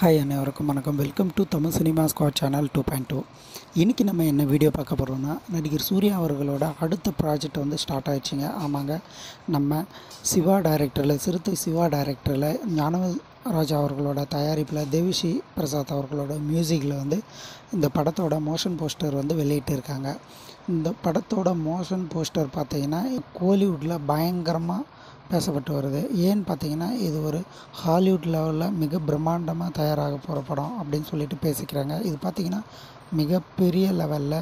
Hi அனைவருக்கும் வணக்கம். Welcome to Tamil cinema squad channel two point two இன்றைக்கி நம்ம என்ன வீடியோ பார்க்க போகிறோம்னா நடிகர் சூர்யா அவர்களோட அடுத்த ப்ராஜெக்ட் வந்து ஸ்டார்ட் ஆயிடுச்சுங்க. ஆமாங்க. நம்ம சிவா டைரக்டரில் சிறுத்தை சிவா டைரக்டரில் ஞானவ ராஜா அவர்களோட தயாரிப்பில் தேவிஸ்ரீ பிரசாத் அவர்களோட மியூசிக்கில் வந்து இந்த படத்தோட மோஷன் போஸ்டர் வந்து வெளியிட்டிருக்காங்க இந்த படத்தோட மோஷன் போஸ்டர் பார்த்தீங்கன்னா கோலிவுட்டில் பயங்கரமாக பேசப்பட்டு வருது. ஏன்னு பார்த்தீங்கன்னா இது ஒரு ஹாலிவுட் லெவலில் மிக பிரம்மாண்டமாக தயாராக போகிற படம் அப்படின்னு சொல்லிட்டு பேசிக்கிறாங்க. இது பார்த்திங்கன்னா மிகப்பெரிய லெவலில்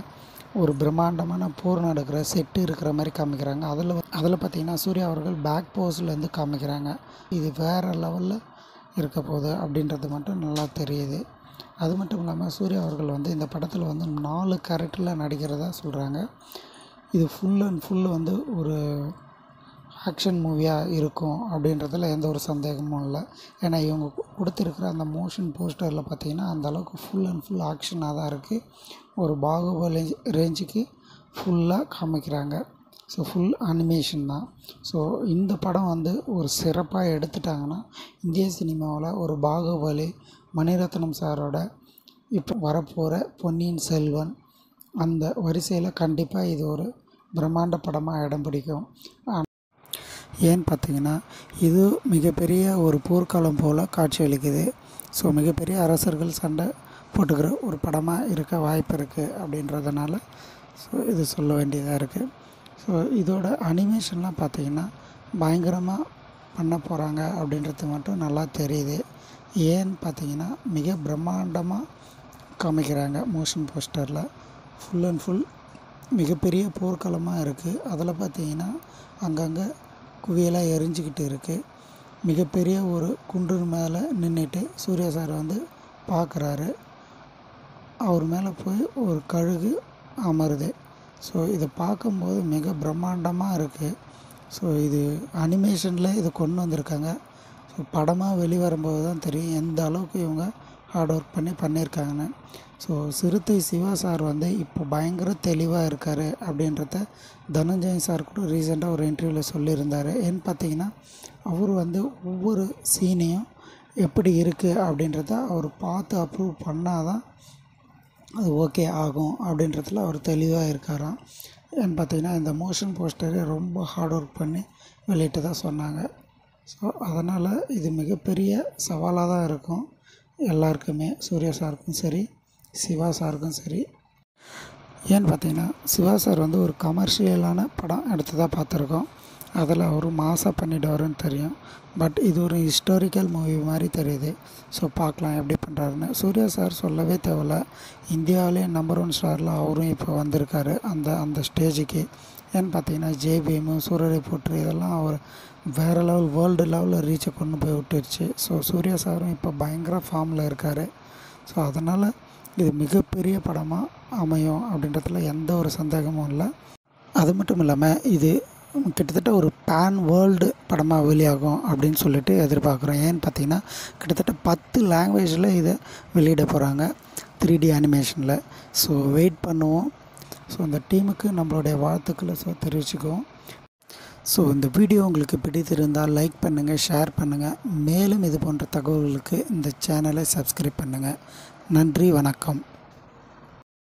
ஒரு பிரம்மாண்டமான போர் நடக்கிற செட்டு இருக்கிற மாதிரி காமிக்கிறாங்க. அதில் அதில் பார்த்திங்கன்னா சூர்யா அவர்கள் பேக் போஸ்லேருந்து காமிக்கிறாங்க. இது வேறு லெவலில் இருக்க போகுது அப்படின்றது மட்டும் நல்லா தெரியுது. அது மட்டும் இல்லாமல் சூர்யா அவர்கள் வந்து இந்த படத்தில் வந்து நாலு கேரக்டரில் நடிக்கிறதா சொல்கிறாங்க இது ஃபுல் அண்ட் ஃபுல் வந்து ஒரு ஆக்ஷன் மூவியாக இருக்கும் அப்படின்றதுல எந்த ஒரு சந்தேகமும் இல்லை. ஏன்னா இவங்க கு- அந்த மோஷன் போஸ்டரில் பார்த்தீங்கன்னா அந்த அளவுக்கு ஃபுல் அண்ட் ஃபுல் ஆக்ஷனாக தான் இருக்குது ஒரு பாகுபலி ரேஞ்சுக்கு ஃபுல்லாக காமிக்கிறாங்க. ஸோ ஃபுல் அனிமேஷன் தான். ஸோ இந்த படம் வந்து ஒரு சிறப்பாக எடுத்துட்டாங்கன்னா இந்திய சினிமாவில் ஒரு பாகுபலி மணிரத்னம் சாரோட இப்போ வரப்போகிற பொன்னியின் செல்வன் அந்த வரிசையில் கண்டிப்பாக இது ஒரு பிரம்மாண்ட படமாக இடம் பிடிக்கும். ஏன்னு பார்த்தீங்கன்னா இது மிகப்பெரிய ஒரு போர்க்காலம் போல் காட்சியளிக்குது ஸோ மிகப்பெரிய அரசர்கள் சண்டை போட்டுக்கிற ஒரு படமாக இருக்க வாய்ப்பு இருக்குது அப்படின்றதுனால ஸோ இது சொல்ல வேண்டியதாக இருக்குது ஸோ இதோட அனிமேஷன்லாம் பார்த்தீங்கன்னா பயங்கரமாக பண்ண போகிறாங்க அப்படின்றது மட்டும் நல்லா தெரியுது. ஏன்னு பார்த்தீங்கன்னா மிக பிரம்மாண்டமாக காமிக்கிறாங்க மோஷன் போஸ்டரில் ஃபுல் அண்ட் ஃபுல் மிகப்பெரிய போர்க்களமாக இருக்குது அதில் பார்த்தீங்கன்னா அங்கங்கே குவியலாக எரிஞ்சிக்கிட்டு இருக்குது மிகப்பெரிய ஒரு குன்று மேலே நின்றுட்டு சூர்யா சார் வந்து பார்க்குறாரு அவர் மேலே போய் ஒரு கழுகு அமருது. ஸோ இதை பார்க்கும்போது மிக பிரம்மாண்டமாக இருக்குது ஸோ இது அனிமேஷனில் இது கொண்டு வந்திருக்காங்க. ஸோ படமாக வெளிவரும்போது தான் தெரியும். எந்த அளவுக்கு இவங்க ஹார்ட் ஒர்க் பண்ணி பண்ணியிருக்காங்கன்னு. ஸோ சிறுத்தை சிவா சார் வந்து இப்போ பயங்கர தெளிவாக இருக்கார் அப்படின்றத தனஞ்சயன் சார் கூட ரீசெண்டாக ஒரு இன்டர்வியூவில் சொல்லியிருந்தார். ஏன்னு பார்த்தீங்கன்னா அவர் வந்து ஒவ்வொரு சீனையும் எப்படி இருக்குது அப்படின்றத அவர் பார்த்து அப்ரூவ் பண்ணால் தான் அது ஓகே ஆகும் அப்படின்றதுல அவர் தெளிவாக இருக்காராம். ஏன்னு பார்த்தீங்கன்னா இந்த மோஷன் போஸ்டரை ரொம்ப ஹார்ட் ஒர்க் பண்ணி வெளியிட்டு தான் சொன்னாங்க. ஸோ அதனால் இது மிகப்பெரிய சவாலாக தான் இருக்கும். எல்லாருக்குமே சூர்யா சாருக்கும் சரி சிவா சாருக்கும் சரி. ஏன்னு பார்த்தீங்கன்னா சிவா சார் வந்து ஒரு கமர்ஷியலான படம் எடுத்ததாக பார்த்துருக்கோம் அதில் அவர் மாசாக பண்ணிடுவாருன்னு தெரியும். பட் இது ஒரு ஹிஸ்டாரிக்கல் மூவி மாதிரி தெரியுது. ஸோ பார்க்கலாம் எப்படி பண்ணுறாருன்னு சூர்யா சார் சொல்லவே தேவையில்ல. இந்தியாவிலே நம்பர் ஒன் ஸ்டாரில் அவரும் இப்போ வந்திருக்காரு. அந்த அந்த ஸ்டேஜுக்கு ஏன்னு பார்த்தீங்கன்னா ஜேபிஎம்மு சூரரை போற்று இதெல்லாம் அவர் வேறு லெவல் வேர்ல்டு லெவலில் ரீச்சை கொண்டு போய் விட்டுருச்சு. ஸோ சூர்யா சாரும் இப்போ பயங்கர ஃபார்மில் இருக்கார். ஸோ அதனால் இது மிகப்பெரிய படமாக அமையும் அப்படின்றதுல எந்த ஒரு சந்தேகமும் இல்லை. அது மட்டும் இல்லாமல் இது கிட்டத்தட்ட ஒரு பேன் வேர்ல்டு படமாக வெளியாகும் அப்படின்னு சொல்லிட்டு எதிர்பார்க்குறோம். ஏன்னு பார்த்தீங்கன்னா கிட்டத்தட்ட பத்து லாங்குவேஜில் இதை வெளியிட போகிறாங்க த்ரீ டி அனிமேஷனில் ஸோ வெயிட் பண்ணுவோம். ஸோ அந்த டீமுக்கு நம்மளுடைய வாழ்த்துக்களை ஸோ தெரிவிச்சுக்குவோம். ஸோ இந்த வீடியோ உங்களுக்கு பிடித்திருந்தால் லைக் பண்ணுங்கள் ஷேர் பண்ணுங்கள் மேலும் இது போன்ற தகவல்களுக்கு இந்த சேனலை சப்ஸ்கிரைப் பண்ணுங்கள் நன்றி வணக்கம்.